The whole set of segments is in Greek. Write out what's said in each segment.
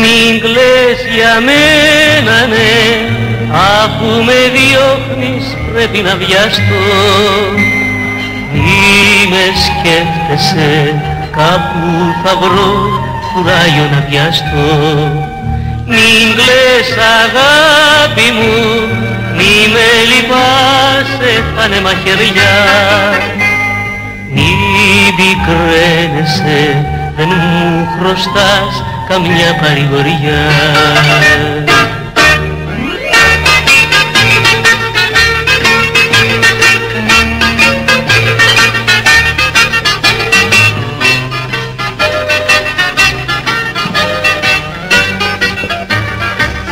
Μην κλαις για μένα ναι. Αφού με διώχνεις πρέπει να βιαστώ. Μη με σκέφτεσαι κάπου θα βρω κουράγιο να βιαστώ. Μην κλαις αγάπη μου μη με λυπάσαι πάνε μαχαιριά. Μη πικραίνεσαι δεν μου χρωστάς καμιά παρηγοριά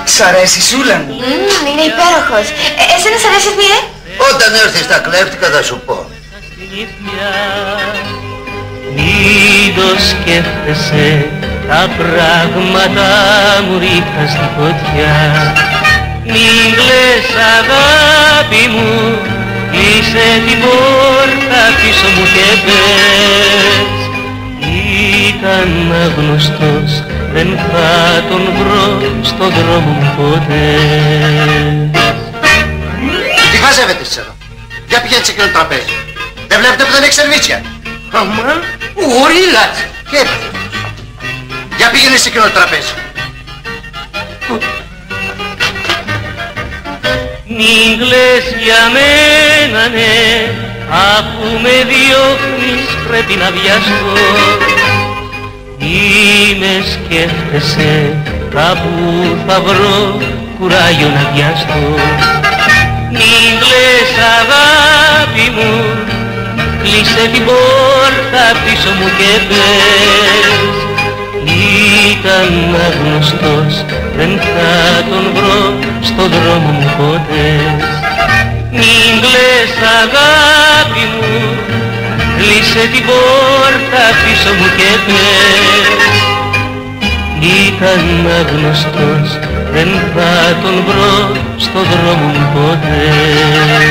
Σ' αρέσει Σούλα μου; Μμμ, είναι υπέροχος. Ε, εσένα σ' αρέσει Θεία; Όταν έρθεις στα κλέφτικα θα σου πω. Συνήθεια Μην το σκέφτεσαι τα πράγματα μου ρίχτα στη φωτιά Μην κλαις αγάπη μου κλείσε την πόρτα πίσω μου και πες Ήταν αγνωστός δεν θα τον βρω στον δρόμο μου ποτέ Τι χαζεύετε εσείς εδώ. Για πηγαίνετε σε εκείνο το τραπέζι. Δεν βλέπετε που δεν έχεις σερβίτσια. Αμά, γορίλας; Τι έπαθε. Για πήγαινε σε εκείνο το τραπέζι. Μην κλαις για μένα ναι Αφού με διώχνεις πρέπει να βιαστώ Μη με σκέφτεσαι κάπου θα βρω κουράγιο να βιαστώ κλείσε την πόρτα πίσω μου και πες. Ήταν αγνωστός δεν θα τον βρω στον δρόμο μου ποτές. Μην κλαις αγάπη μου κλείσε την πόρτα πίσω μου και πες. Ήταν αγνωστός δεν θα τον βρω στον δρόμο μου ποτές